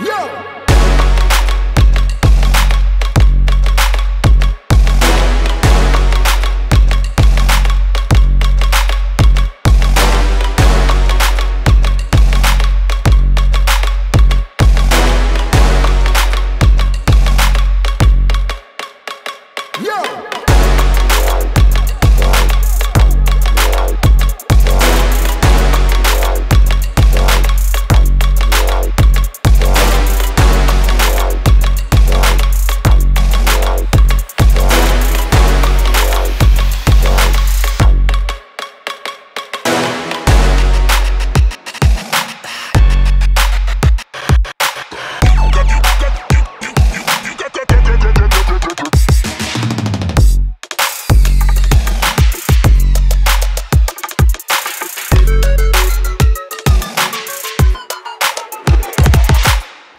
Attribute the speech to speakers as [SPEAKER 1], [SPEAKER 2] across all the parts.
[SPEAKER 1] Yo!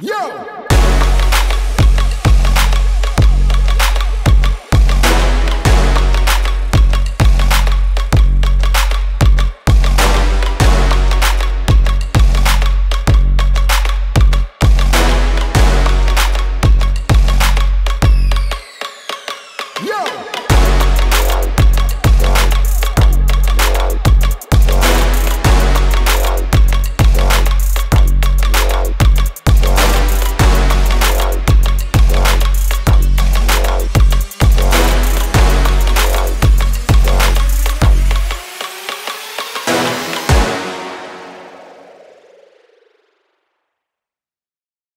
[SPEAKER 1] Yo!